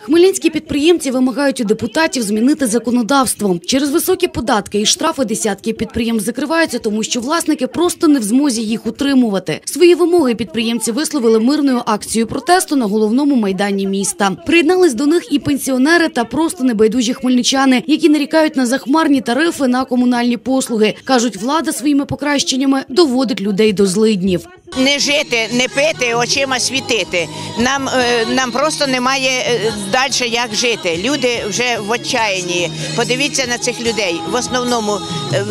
Хмельницькі підприємці вимагають у депутатів змінити законодавство. Через високі податки і штрафи десятки підприємств закриваються, тому що власники просто не в змозі їх утримувати. Свої вимоги підприємці висловили мирною акцією протесту на головному майдані міста. Приєднались до них і пенсіонери та просто небайдужі хмельничани, які нарікають на захмарні тарифи на комунальні послуги. кажуть, влада своїми покращеннями доводить людей до злиднів. Не жити, не пити, очима світити. Нам, е, нам просто немає далі як жити. Люди вже в отчаянні. Подивіться на цих людей. В основному е,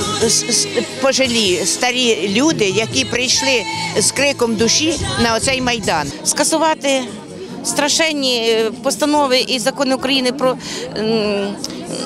пожилі, старі люди, які прийшли з криком душі на оцей майдан. скасувати страшенні е, постанови і закони України про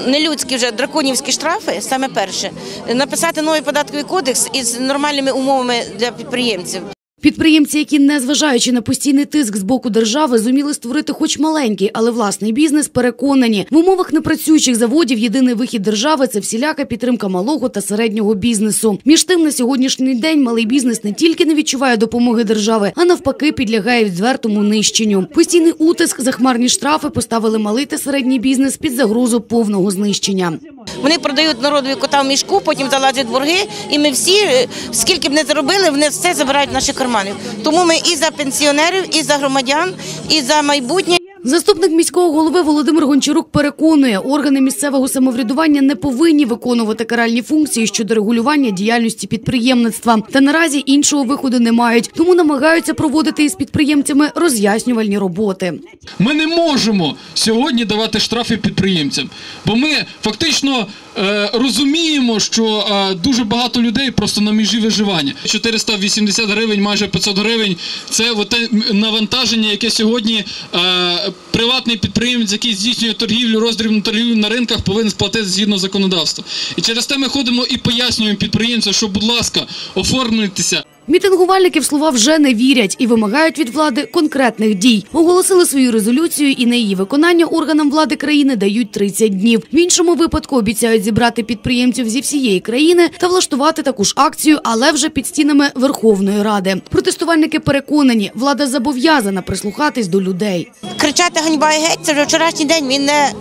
нелюдські вже драконівські штрафи, саме перше, написати новий податковий кодекс із нормальними умовами для підприємців. Підприємці, які, незважаючи на постійний тиск з боку держави, зуміли створити хоч маленький, але власний бізнес, переконані. В умовах непрацюючих заводів єдиний вихід держави – це всіляка підтримка малого та середнього бізнесу. Між тим, на сьогоднішній день малий бізнес не тільки не відчуває допомоги держави, а навпаки підлягає відвертому нищенню. Постійний утиск, захмарні штрафи поставили малий та середній бізнес під загрозу повного знищення. Вони продають народові кота в мішку, потім залазять борги, і ми всі, е, скільки б не заробили, вони все забирають в наші кармани. Тому ми і за пенсіонерів, і за громадян, і за майбутнє. Заступник міського голови Володимир Гончарук переконує, органи місцевого самоврядування не повинні виконувати каральні функції щодо регулювання діяльності підприємництва. Та наразі іншого виходу не мають, тому намагаються проводити із підприємцями роз'яснювальні роботи. Ми не можемо сьогодні давати штрафи підприємцям, бо ми фактично е, розуміємо, що е, дуже багато людей просто на межі виживання. 480 гривень, майже 500 гривень це те навантаження, яке сьогодні е, приватний підприємець, який здійснює торгівлю, роздрібну торгівлю на ринках, повинен сплатити згідно законодавства. І через те ми ходимо і пояснюємо підприємцям, що, будь ласка, оформлюйтеся. Мітингувальники в слова вже не вірять і вимагають від влади конкретних дій. Оголосили свою резолюцію і на її виконання органам влади країни дають 30 днів. В іншому випадку обіцяють зібрати підприємців зі всієї країни та влаштувати таку ж акцію, але вже під стінами Верховної Ради. Протестувальники переконані, влада зобов'язана прислухатись до людей. Кричати ганьба і геть це вже вчорашній день. Він не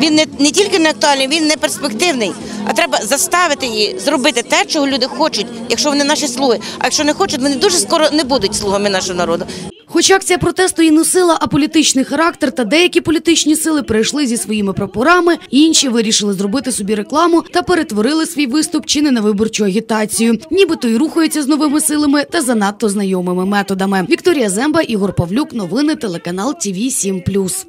він не, не тільки не актуальний, він не перспективний. А треба заставити її зробити те, чого люди хочуть, якщо вони наші слуги. А якщо не хочуть, вони дуже скоро не будуть слугами нашого народу. Хоч акція протесту і носила аполітичний характер, та деякі політичні сили прийшли зі своїми прапорами, інші вирішили зробити собі рекламу та перетворили свій виступ чи не на виборчу агітацію. Нібито й рухаються з новими силами та занадто знайомими методами. Вікторія Земба, Ігор Павлюк, новини, телеканал ТІВІ 7+.